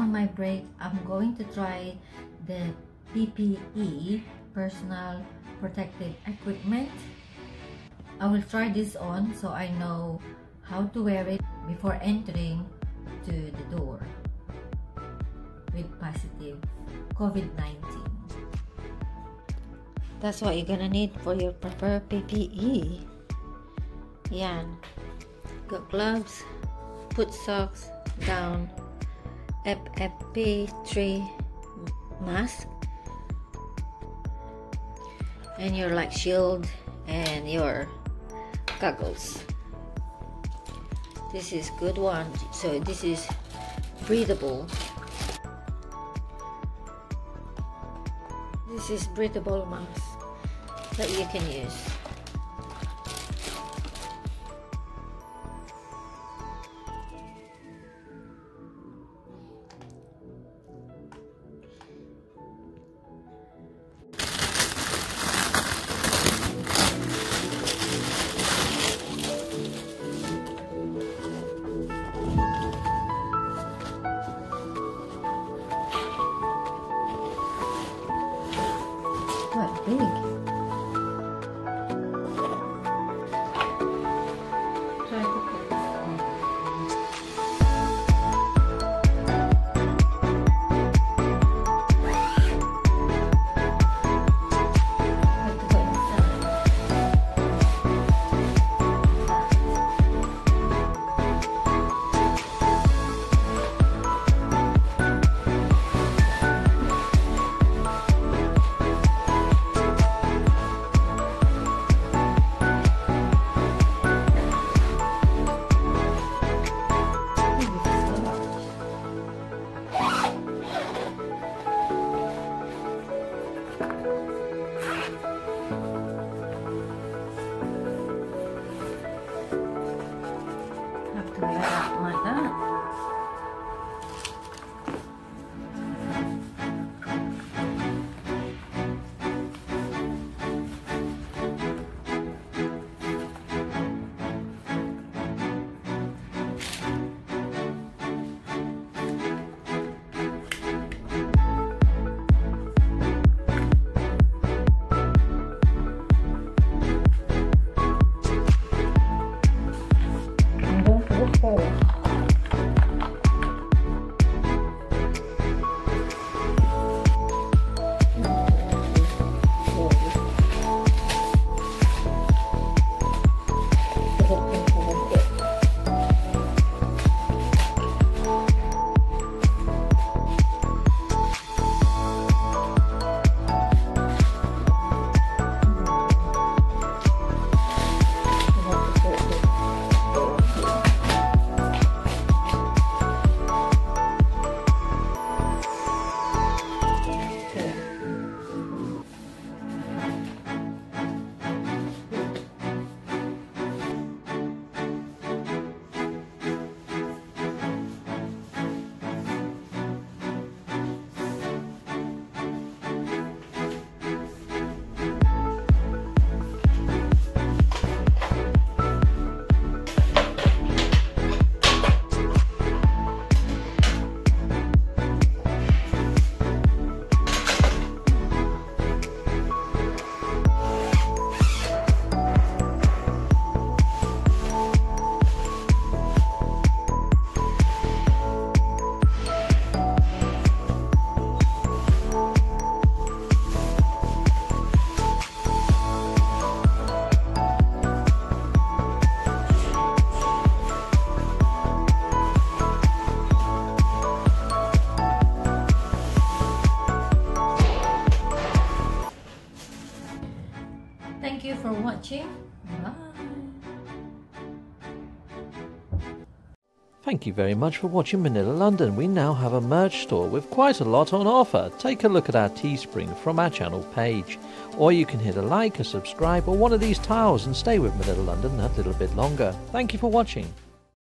my break, I'm going to try the PPE, personal protective equipment. I will try this on so I know how to wear it before entering to the door with positive COVID-19. That's what you're gonna need for your proper PPE. Yan. Got gloves, put socks, down, FFP3 mask, and your like shield and your goggles. This is good one. So this is breathable. This is breathable mask that you can use. Watching. Thank you very much for watching Manila London. We now have a merch store with quite a lot on offer. Take a look at our Teespring from our channel page. Or you can hit a like, a subscribe, or one of these tiles and stay with Manila London that little bit longer. Thank you for watching.